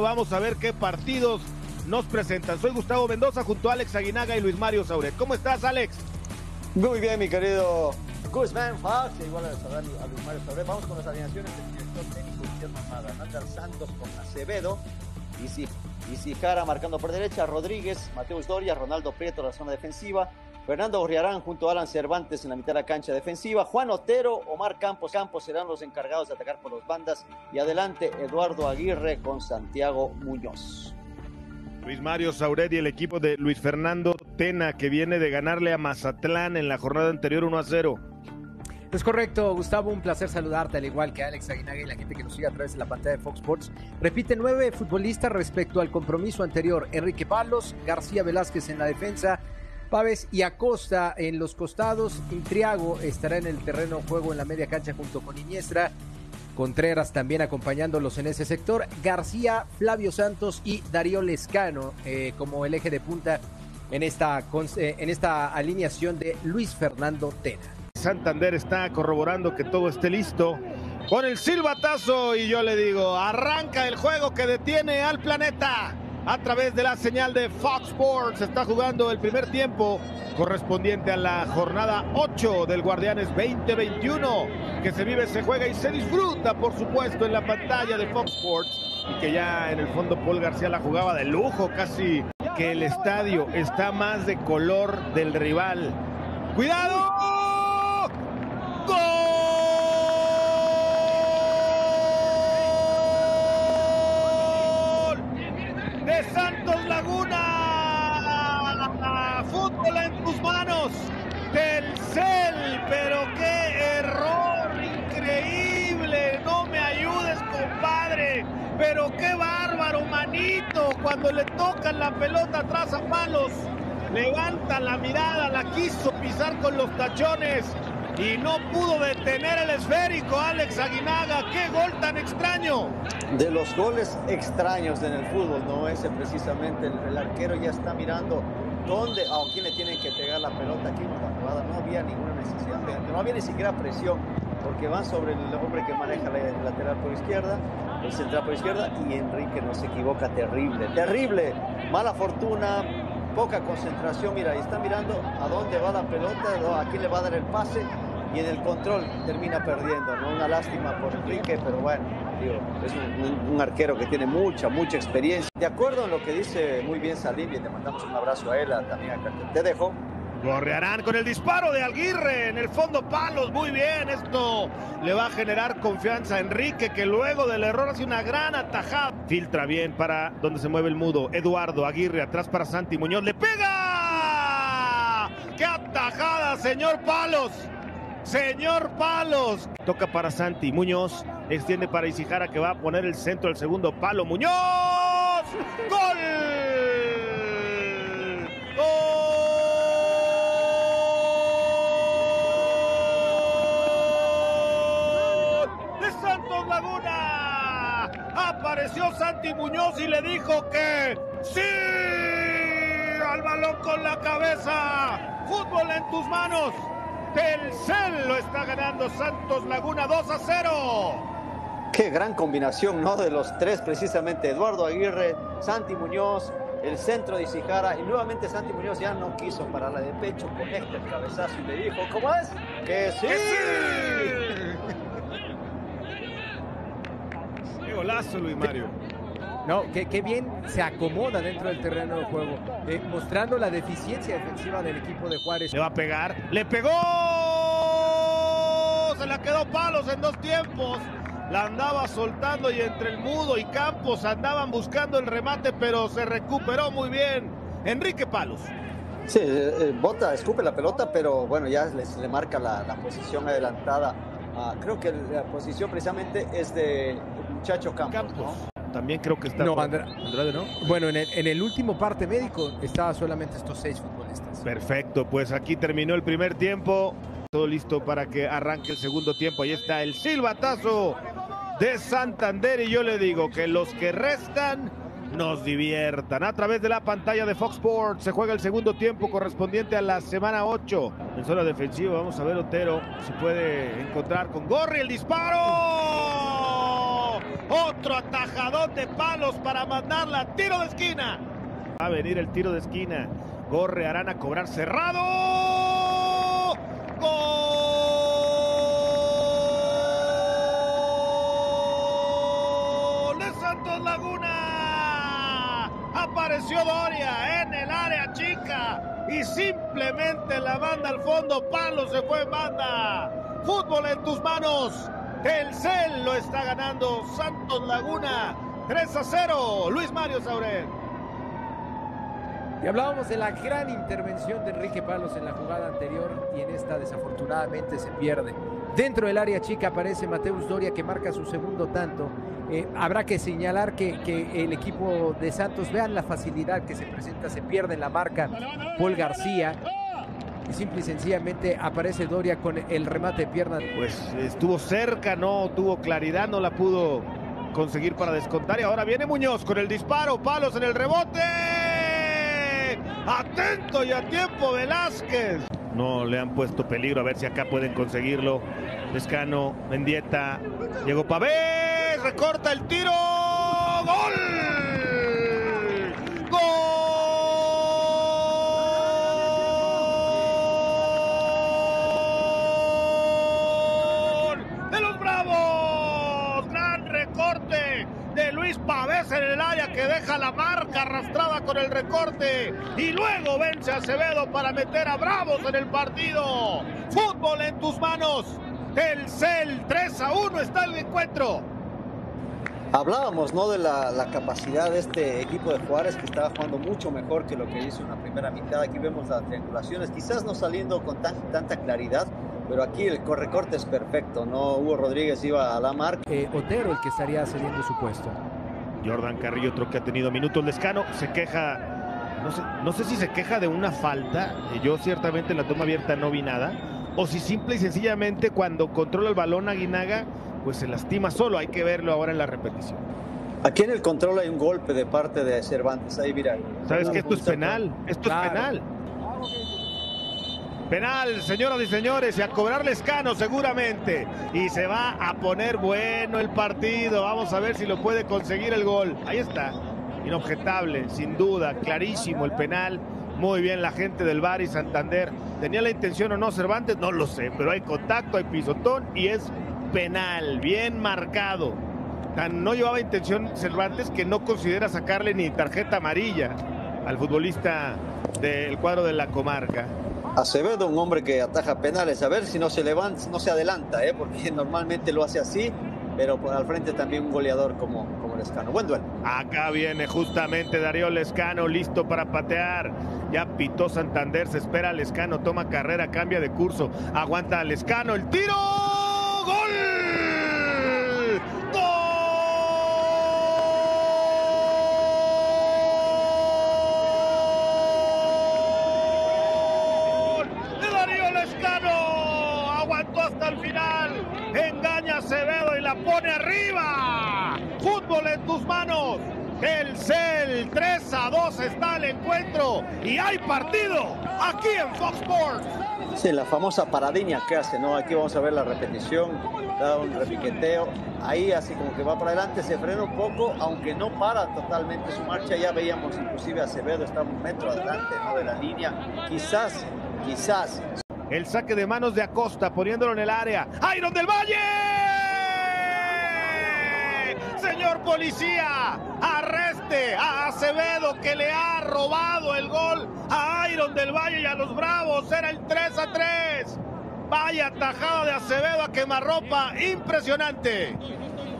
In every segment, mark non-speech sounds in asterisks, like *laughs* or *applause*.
Vamos a ver qué partidos nos presentan. Soy Gustavo Mendoza junto a Alex Aguinaga y Luis Mario Sauret. ¿Cómo estás, Alex? Muy bien, mi querido Guzmán Fox, igual a Luis Mario Sauret. Vamos con las alineaciones del director técnico Guillermo Armada. Natal Santos con Acevedo, Isijara marcando por derecha, Rodríguez, Mateus Doria, Ronaldo Prieto la zona defensiva, Fernando Gorriarán junto a Alan Cervantes en la mitad de la cancha defensiva. Juan Otero, Omar Campos. Campos serán los encargados de atacar por las bandas. Y adelante Eduardo Aguirre con Santiago Muñoz. Luis Mario Sauret y el equipo de Luis Fernando Tena que viene de ganarle a Mazatlán en la jornada anterior 1 a 0. Es correcto, Gustavo, un placer saludarte, al igual que Alex Aguinaga y la gente que nos sigue a través de la pantalla de Fox Sports. Repite nueve futbolistas respecto al compromiso anterior. Enrique Palos, García Velázquez en la defensa, Paves y Acosta en los costados. Intriago estará en el terreno juego en la media cancha junto con Iniestra. Contreras también acompañándolos en ese sector. García, Flavio Santos y Darío Lescano eh, como el eje de punta en esta, eh, en esta alineación de Luis Fernando Tena. Santander está corroborando que todo esté listo con el silbatazo y yo le digo, arranca el juego que detiene al planeta a través de la señal de Fox Sports. Está jugando el primer tiempo correspondiente a la jornada 8 del Guardianes 2021, que se vive, se juega y se disfruta, por supuesto, en la pantalla de Fox Sports. Y que ya en el fondo Paul García la jugaba de lujo, casi que el estadio está más de color del rival. ¡Cuidado! ¡Gol! de Santos Laguna. Fútbol en tus manos. Telcel, pero qué error increíble. No me ayudes, compadre. Pero qué bárbaro, manito. Cuando le tocan la pelota atrás a palos, levanta la mirada, la quiso pisar con los tachones y no pudo detener el esférico Alex Aguinaga. ¡Qué gol tan extraño! De los goles extraños en el fútbol, no ese precisamente. El, arquero ya está mirando dónde, a quién le tienen que pegar la pelota. Aquí la jugada no había ninguna necesidad, no había ni siquiera presión, porque van sobre el hombre que maneja el lateral por izquierda, el central por izquierda, y Enrique no se equivoca, terrible, terrible. Mala fortuna, poca concentración, mira, y está mirando a dónde va la pelota, a quién le va a dar el pase y en el control termina perdiendo, ¿no? Una lástima por Enrique, pero bueno, es un, arquero que tiene mucha, mucha experiencia. De acuerdo en lo que dice muy bien Salim, y te mandamos un abrazo a él, también acá. Te dejo. Gorrearán con el disparo de Aguirre en el fondo palos, muy bien, esto le va a generar confianza a Enrique que luego del error hace una gran atajada. Filtra bien para donde se mueve el mudo, Eduardo Aguirre atrás para Santi Muñoz, le pega. ¡Qué atajada, señor Palos! Señor Palos. Toca para Santi. Muñoz extiende para Isijara que va a poner el centro del segundo palo. Muñoz. ¡Gol! De Santos Laguna. Apareció Santi Muñoz y le dijo que sí al balón con la cabeza. Fútbol en tus manos. Telcel lo está ganando Santos Laguna 2 a 0. Qué gran combinación, ¿no? De los tres, precisamente Eduardo Aguirre, Santi Muñoz, el centro de Isijara y nuevamente Santi Muñoz ya no quiso pararla de pecho, conecta el cabezazo y le dijo, ¿cómo es? Que sí. Qué golazo, Luis Mario. No, qué, bien se acomoda dentro del terreno de juego, eh, mostrando la deficiencia defensiva del equipo de Juárez. Le va a pegar, le pegó, se la quedó palos en dos tiempos. La andaba soltando y entre el mudo y Campos andaban buscando el remate, pero se recuperó muy bien. Enrique Palos. Sí, eh, eh, bota, escupe la pelota, pero bueno, ya le marca la, posición adelantada. Ah, creo que la posición precisamente es de muchacho Campos. También creo que está. No, Andrade, no. Bueno, en el, en el último parte médico estaba solamente estos seis futbolistas. Perfecto, pues aquí terminó el primer tiempo. Todo listo para que arranque el segundo tiempo. Ahí está el silbatazo de Santander. Y yo le digo que los que restan nos diviertan. A través de la pantalla de Fox Sports se juega el segundo tiempo correspondiente a la semana 8. En zona defensiva vamos a ver Otero si puede encontrar con Gorri el disparo. Otro atajadón de palos para mandarla tiro de esquina. Va a venir el tiro de esquina. Corre Arana a cobrar cerrado. ¡Gol! ¡De Santos Laguna! Apareció Doria en el área chica y simplemente la banda al fondo. Palo se fue en banda. Fútbol en tus manos. El CEL lo está ganando Santos Laguna 3 a 0. Luis Mario Saurel. Y hablábamos de la gran intervención de Enrique Palos en la jugada anterior y en esta desafortunadamente se pierde. Dentro del área chica aparece Mateus Doria que marca su segundo tanto. Eh, habrá que señalar que, que, el equipo de Santos, vean la facilidad que se presenta, se pierde la marca Paul García simple y sencillamente aparece Doria con el remate de pierna. Pues estuvo cerca, no tuvo claridad, no la pudo conseguir para descontar y ahora viene Muñoz con el disparo, palos en el rebote. Atento y a tiempo Velázquez. No le han puesto peligro, a ver si acá pueden conseguirlo. Lescano, Mendieta, llegó Pavés, recorta el tiro. ¡Gol! ¡De los Bravos! ¡Gran recorte! de Luis Pavés en el área que deja la marca arrastrada con el recorte y luego vence a Acevedo para meter a Bravos en el partido. Fútbol en tus manos. El CEL 3 a 1 está el encuentro. Hablábamos ¿no? de la, la, capacidad de este equipo de Juárez que estaba jugando mucho mejor que lo que hizo en la primera mitad. Aquí vemos las triangulaciones, quizás no saliendo con tan, tanta claridad, pero aquí el recorte es perfecto, ¿no? Hugo Rodríguez iba a la marca. Eh, Otero el que estaría cediendo su puesto. Jordan Carrillo, otro que ha tenido minutos. Lescano se queja, no sé, no sé si se queja de una falta. Yo ciertamente en la toma abierta no vi nada. O si simple y sencillamente cuando controla el balón Aguinaga, pues se lastima solo. Hay que verlo ahora en la repetición. Aquí en el control hay un golpe de parte de Cervantes. Ahí mira. ¿Sabes que esto es penal? Esto claro. es penal. Penal, señoras y señores, y a cobrar Lescano seguramente. Y se va a poner bueno el partido. Vamos a ver si lo puede conseguir el gol. Ahí está. Inobjetable, sin duda, clarísimo el penal. Muy bien la gente del Bar y Santander. ¿Tenía la intención o no Cervantes? No lo sé, pero hay contacto, hay pisotón y es penal, bien marcado. No llevaba intención Cervantes que no considera sacarle ni tarjeta amarilla al futbolista del cuadro de la comarca. Acevedo, un hombre que ataja penales, a ver si no se levanta, no se adelanta, ¿eh? porque *laughs* normalmente lo hace así, pero por al frente también un goleador como, como Lescano. Buen duelo. Acá viene justamente Darío Lescano, listo para patear. Ya pitó Santander, se espera Lescano, toma carrera, cambia de curso, aguanta Lescano, el tiro, gol. hasta el final. Engaña a Acevedo y la pone arriba. Fútbol en tus manos. El CEL 3 a 2 está el encuentro y hay partido aquí en Fox Sports. Sí, la famosa paradiña que hace, ¿no? Aquí vamos a ver la repetición, da un repiqueteo, ahí así como que va para adelante, se frena un poco, aunque no para totalmente su marcha, ya veíamos inclusive a Acevedo, está un metro adelante, ¿no? De la línea, quizás, quizás el saque de manos de Acosta poniéndolo en el área. ¡Iron del Valle! Señor policía, arreste a Acevedo que le ha robado el gol a Iron del Valle y a los Bravos. Era el 3 a 3. Vaya tajada de Acevedo a quemarropa. Impresionante.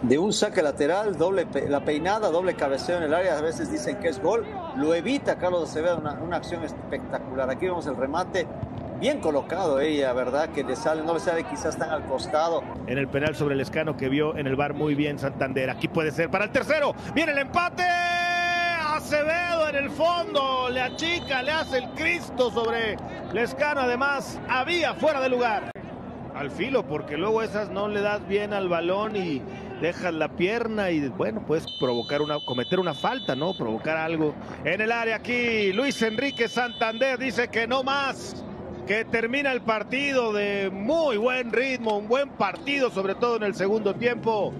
De un saque lateral, doble la peinada, doble cabeceo en el área. A veces dicen que es gol. Lo evita Carlos Acevedo, una, una acción espectacular. Aquí vemos el remate bien colocado ella, ¿verdad? Que le sale, no le sale quizás tan al costado. En el penal sobre el escano que vio en el bar muy bien Santander. Aquí puede ser para el tercero. Viene el empate. Acevedo en el fondo. Le achica, le hace el Cristo sobre Lescano. Además, había fuera de lugar. Al filo, porque luego esas no le das bien al balón y dejas la pierna y bueno, puedes provocar una, cometer una falta, ¿no? Provocar algo. En el área aquí, Luis Enrique Santander dice que no más que termina el partido de muy buen ritmo, un buen partido, sobre todo en el segundo tiempo.